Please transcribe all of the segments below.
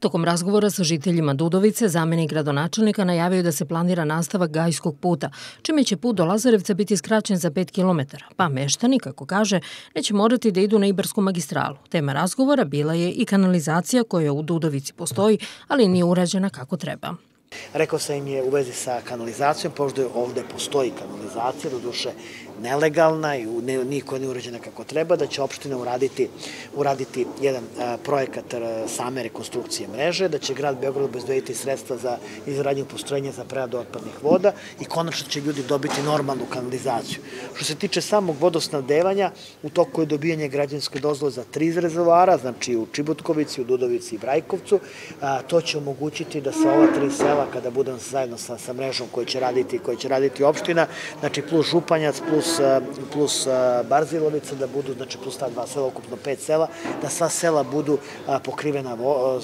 Tokom razgovora sa žiteljima Dudovice, zamenik gradonačelnika najavio da se planira nastavak Gajskog puta, čime će put do Lazarevca biti skraćen za 5 km, pa meštani, kako kaže, neće morati da idu na Ibarsku magistralu. Tema razgovora bila je i kanalizacija koja u Dudovici postoji, ali nije urađena kako treba. Rekao sam im je u vezi sa kanalizacijom, pošto ovde postoji kanalizacija, do duše nelegalna i ne, niko ne urađena kako treba, da će opština uraditi, uraditi jedan a, projekat a, same rekonstrukcije mreže, da će grad Beograd obezbediti sredstva za izradnju postrojenja za preradu otpadnih voda i konačno će ljudi dobiti normalnu kanalizaciju. Što se tiče samog vodosnadevanja, u toku je dobijanje građanske dozvole za tri rezervoara, znači u Čibutkovici, u Dudovici i Brajkovcu. A, to će omogućiti da sa ova tri sela, kada budem zajedno sa, sa mrežom koju će raditi, koju će raditi opština, znači plus Županjac, plus plus, plus Barzilovica, da budu, znači plus ta dva sela, ukupno pet sela, da sva sela budu pokrivena vo,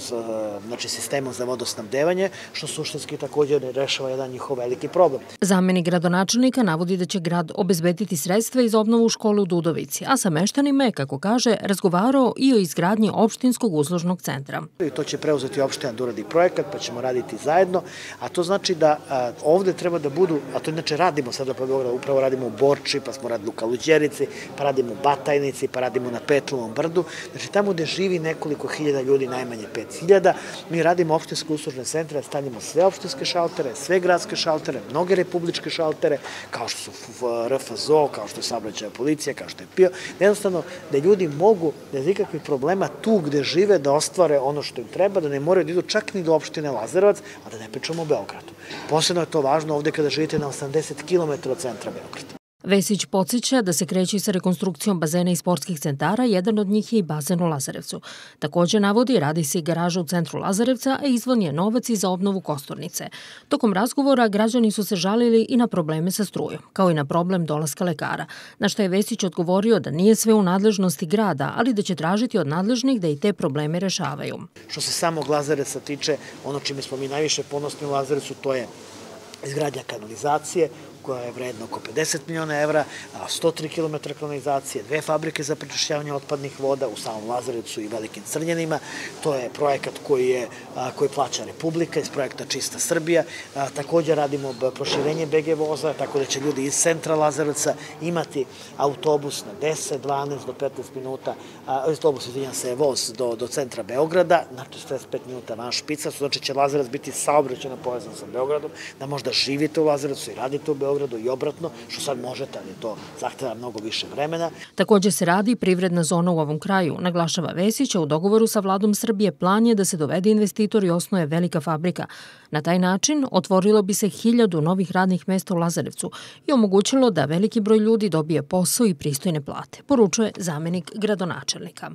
znači sistemom za vodosnabdevanje, što suštinski takođe rešava jedan njihov veliki problem. Zamenik gradonačelnika navodi da će grad obezbediti sredstva iz obnovu škole u Dudovici, a sa meštanima je, kako kaže, razgovarao i o izgradnji opštinskog uslužnog centra. I to će preuzeti opština da uradi projekat, pa ćemo raditi zajedno, a to znači da ovde treba da budu, a to inače radimo sada po Beogradu, upravo radimo u Borči, Rači, pa smo radili u Kaluđerici, pa radimo u Batajnici, pa radimo na Petlovom brdu. Znači tamo gde živi nekoliko hiljada ljudi, najmanje 5000, mi radimo opštinske uslužne centre, stanjamo sve opštinske šaltere, sve gradske šaltere, mnoge republičke šaltere, kao što su RFZO, kao što je saobraćaja policija, kao što je PIO, jednostavno da ljudi mogu bez ikakvih problema tu gde žive da ostvare ono što im treba, da ne moraju da idu čak ni do opštine Lazarevac, a da ne pričamo o Beogradu. Posebno je to važno ovde kada živite na 80 km od centra Beograda. Vesić podsjeća da se kreće sa rekonstrukcijom bazena i sportskih centara, jedan od njih je i bazen u Lazarevcu. Takođe navodi, radi se i garaža u centru Lazarevca, a izvan je novac i za obnovu Kosturnice. Tokom razgovora građani su se žalili i na probleme sa strujom, kao i na problem dolaska lekara, na što je Vesić odgovorio da nije sve u nadležnosti grada, ali da će tražiti od nadležnih da i te probleme rešavaju. Što se samog Lazarevca tiče, ono čime smo mi najviše ponosni u Lazarevcu, to je izgradnja kanalizacije, koja je vredna oko 50 miliona evra, 103 km kanalizacije, dve fabrike za prečišćavanje otpadnih voda u samom Lazarecu i Velikim Crnjanima. To je projekat koji je koji plaća Republika iz projekta Čista Srbija. Takođe radimo proširenje BG voza, tako da će ljudi iz centra Lazarevca imati autobus na 10, 12 do 15 minuta, autobus, izvinjam se, voz do, do centra Beograda, na 45 minuta van špica, znači će Lazarevac biti saobraćeno povezan sa Beogradom, da možda živite u Lazarevcu i radite u Beogradu, i obratno, što sad možete, ali to zahteva mnogo više vremena. Takođe se radi privredna zona u ovom kraju. Naglašava Vesić, a u dogovoru sa vladom Srbije plan je da se dovede investitor i osnoje velika fabrika. Na taj način otvorilo bi se hiljadu novih radnih mesta u Lazarevcu i omogućilo da veliki broj ljudi dobije posao i pristojne plate, poručuje zamenik gradonačelnika.